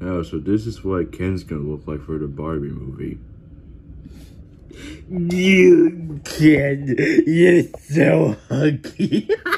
Oh, so this is what Ken's gonna look like for the Barbie movie. You Ken, you're so huggy.